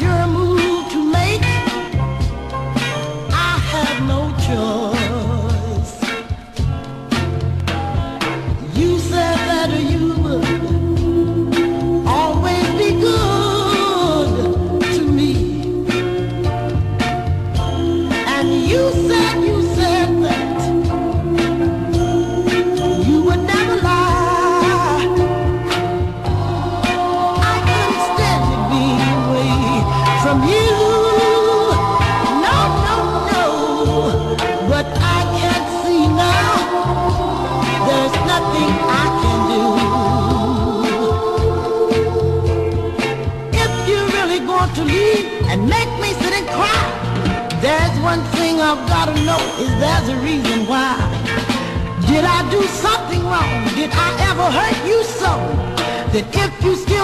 your move to make. I have no choice. You. No, no, no. But I can't see now. There's nothing I can do. If you're really going to leave and make me sit and cry, there's one thing I've got to know is there's a reason why. Did I do something wrong? Did I ever hurt you so? That if you still